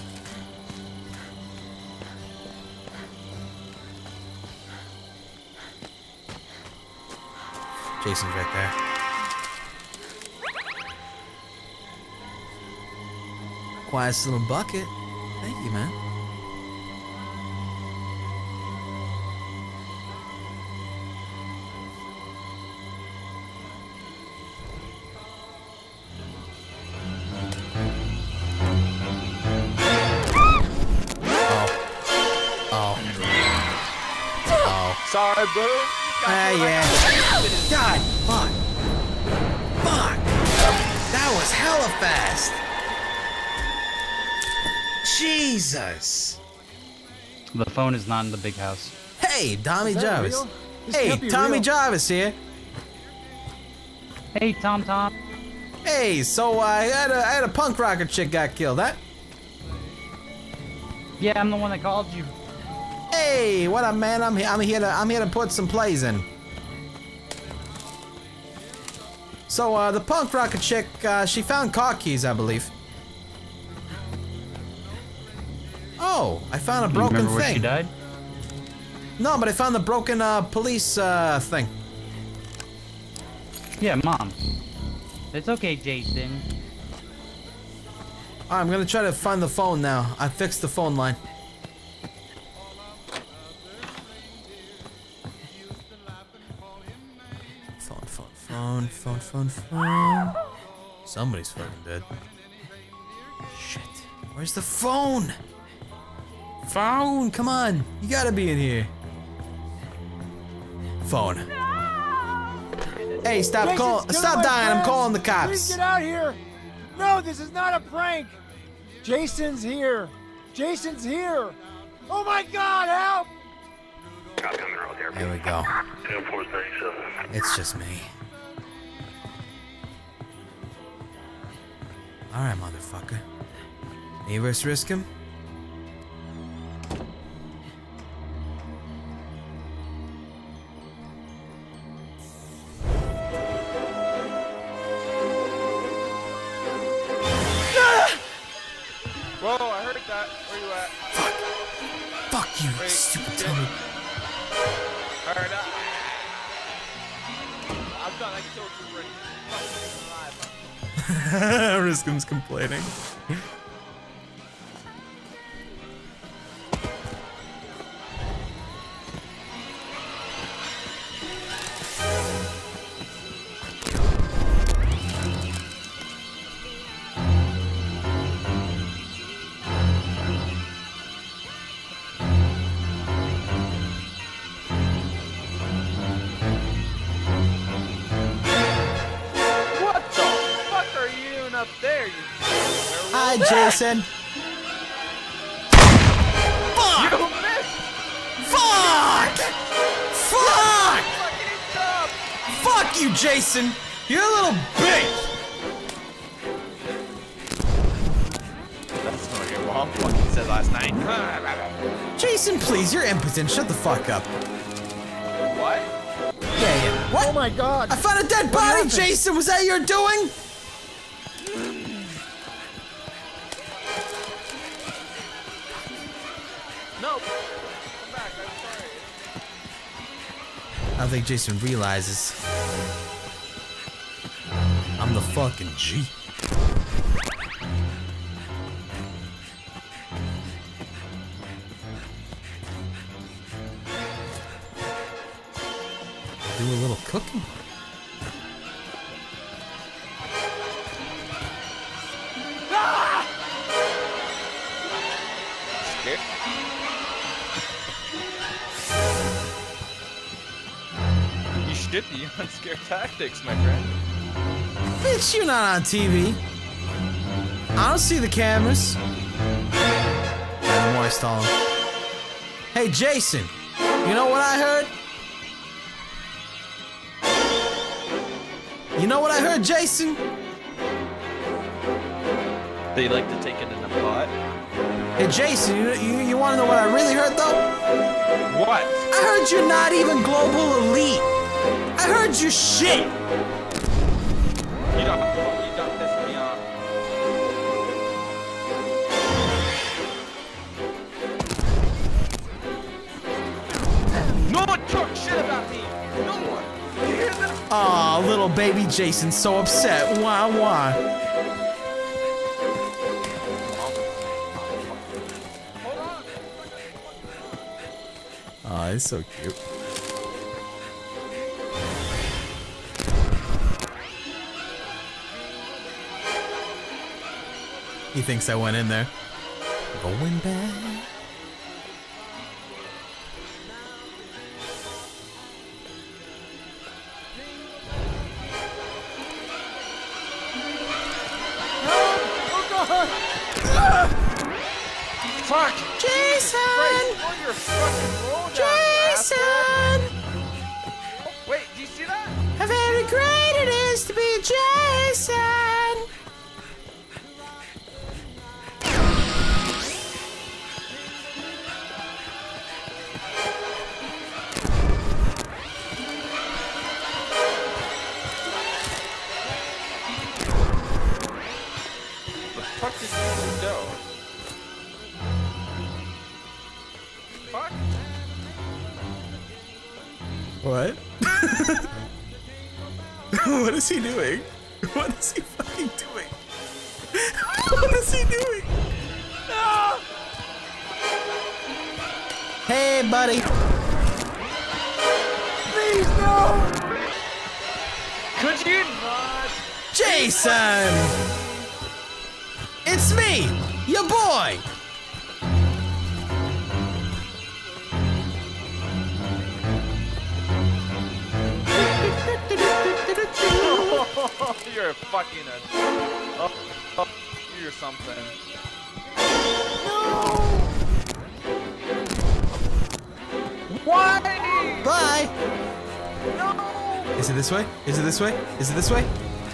Jason's right there. Quiet little bucket. Thank you, man. Oh. Oh. Sorry, bro. Ah, yeah. Jesus. The phone is not in the big house. Hey, Tommy Jarvis. Hey, Tommy real. Jarvis here. Hey, Tom Tom. Hey, so uh, I had a I had a punk rocker chick got killed, huh? Yeah, I'm the one that called you. Hey, what up, man? I'm here. I'm here to I'm here to put some plays in. So uh, the punk rocker chick, uh, she found car keys, I believe. Oh, I found a Do you broken remember where thing. she died? No, but I found the broken uh, police uh, thing. Yeah, mom. It's okay, Jason. I'm gonna try to find the phone now. I fixed the phone line. Phone, phone, phone, phone, phone, phone. Somebody's fucking dead. Shit. Where's the phone? Phone, come on. You gotta be in here. Phone. Hey, stop Jason's calling. Stop my dying. I'm calling the Please cops. get out here. No, this is not a prank. Jason's here. Jason's here. Oh my God, help! Here we go. It's just me. Alright, motherfucker. Everest risk him? I heard. I'm done. I killed you already. Riskum's complaining. Hi, Jason. You missed! Fuck! Fuck! Fuck you, Jason! You're a little bitch! That's not your mom fucking said last night. Jason, please, you're impotent. Shut the fuck up. What? Yeah, yeah. What? Oh my God! I found a dead body, happened? Jason! Was that your doing? Think Jason realizes. I'm the fucking G. Do a little cooking. Tactics, my friend. Bitch, you're not on TV. I don't see the cameras. Yeah, the more I stall him. Hey, Jason. You know what I heard? You know what I heard, Jason? They like to take it in a pot. Hey, Jason, you, you, you want to know what I really heard, though? What? I heard you're not even global elite. Heard you shit. You don't, you don't piss me off. No one talks shit about me. No one. You hear that? Aw, little baby Jason so upset. Why, why? Aw, he's so cute. He thinks I went in there. Going back. Fuck! Jason! You're fucking roll down, Jason! This way? Is it this way?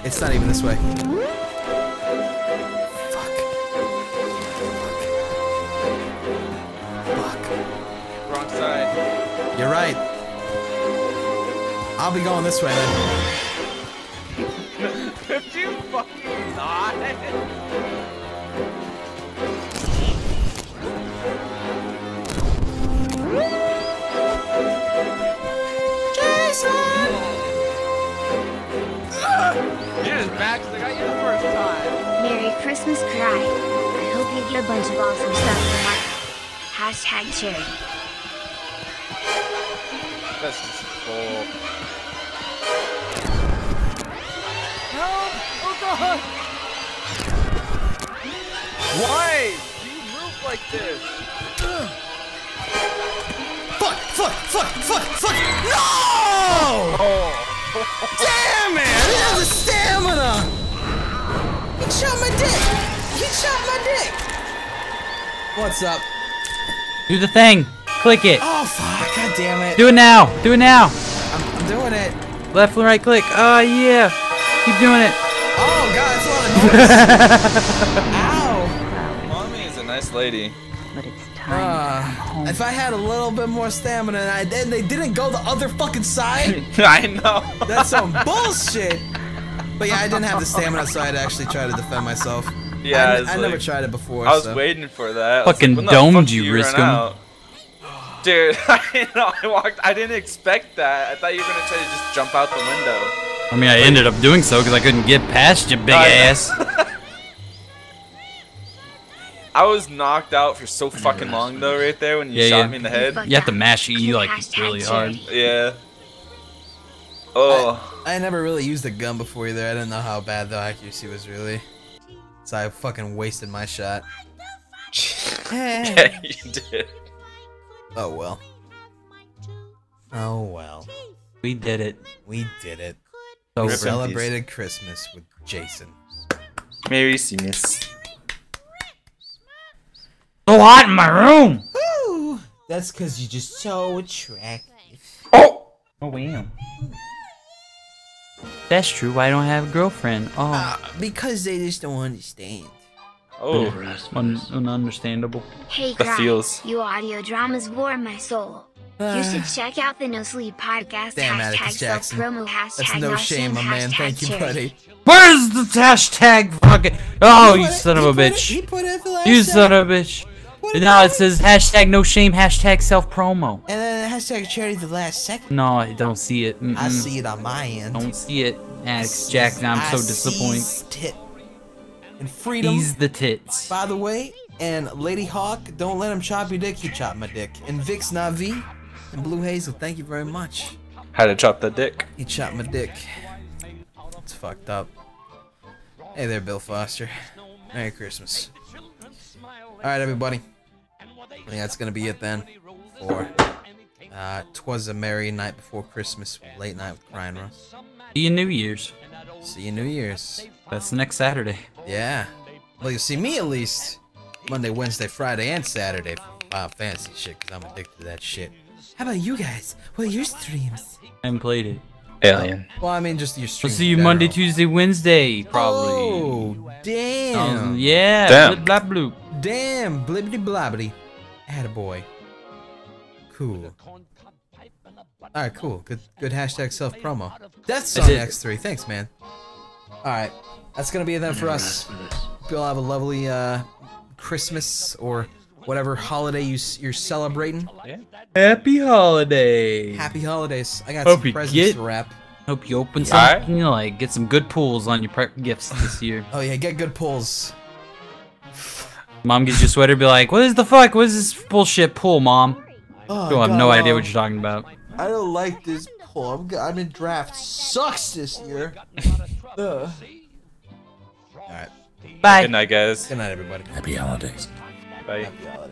It's not even this way. Fuck. Fuck. Wrong side. You're right. I'll be going this way then. Christmas, Cry. I hope you get a bunch of awesome stuff from Mark. Hashtag charity. That's just bull. Help! Oh God! Why? Do you move like this? Fuck! Fuck! Fuck! Fuck! Fuck! No! Oh. Damn it! I didn't the stamina! He shot my dick! He shot my dick! What's up? Do the thing. Click it. Oh fuck! God damn it! Do it now. Do it now. I'm, I'm doing it. Left and right click. Oh yeah. Keep doing it. Oh god, that's a lot of noise. Ow! Mommy is a nice lady. But it's time Uh, if I had a little bit more stamina and I did, they didn't go the other fucking side. I know. That's some bullshit. But yeah, I didn't have the stamina, so I had to actually try to defend myself. Yeah, I, it's I never tried it before. I was so. waiting for that. Fucking when the domed fuck you, do run Riskum. Dude, I know. I walked. I didn't expect that. I thought you were gonna try to just jump out the window. I mean, I ended up doing so because I couldn't get past you, big I- ass. I was knocked out for so fucking long though, right there when you Yeah, shot yeah. me in the head. You have to mash E like really hard. Yeah. Oh. I never really used a gun before either. I didn't know how bad the accuracy was really. So I fucking wasted my shot. yeah, you did. Oh well. Oh well. We did it. We did it. So we Rip in celebrated Christmas with Jason. Merry Christmas. So hot in my room. Ooh, that's because you're just so attractive. Oh! Oh wow. That's true. Why don't I have a girlfriend? Oh, Uh, because they just don't understand. Oh. Never un- this. ununderstandable. Hey, The Cry, feels. you audio dramas warm my soul. you should check out the No Sleep podcast. Damn, hashtag Atticus Jackson. self-promo, hashtag That's no shame, my man. Thank you, buddy. Where's the hashtag fucking? Oh, you son of a He put it- bitch! it You second. son of a bitch! No, it says hashtag no shame, hashtag self promo. And then hashtag charity the last second. No, I don't see it. I Mm-mm. see it on my end. Don't see it. Alex Jackson, I'm I so sees disappointed. Tit. And freedom. He's the tits. By the way, and Lady Hawk, don't let him chop your dick. he chop my dick. And Vix Navi and Blue Hazel, thank you very much. How to chop the dick. He chopped my dick. It's fucked up. Hey there, Bill Foster. Merry Christmas. Alright, everybody. I think that's gonna be it then. For uh, Twas a Merry Night Before Christmas, Late Night with Cry and Russ. See you New Year's. See you New Year's. That's next Saturday. Yeah. Well, you'll see me at least Monday, Wednesday, Friday, and Saturday for Final Fantasy shit, because I'm addicted to that shit. How about you guys? What are your streams? I haven't played it. Alien. Well, I mean, just your I'll streams. see you Monday. Tuesday, Wednesday, probably. Oh, damn. Um, yeah. Damn. Blah, blah, bloop. Damn, blibbity blobbity. Attaboy. Cool. Alright, cool. Good good hashtag self promo. That's I on. X3. Thanks, man. Alright. That's gonna be it then for us. asked for this. You'll have a lovely uh Christmas or whatever holiday you, you're celebrating. Happy holiday. Happy holidays. I got Hope some presents get- to wrap. Hope you open Alright. something, like get some good pulls on your pre- gifts this year. Oh yeah, get good pulls. Mom gives you a sweater, be like, what is the fuck? What is this bullshit pool, mom? Oh, You'll have no idea what you're talking about. I don't like this pool. I'm, g- I'm in draft. Sucks this year. Ugh. Alright. Bye. Good night, guys. Good night, everybody. Happy holidays. Bye. Happy holidays.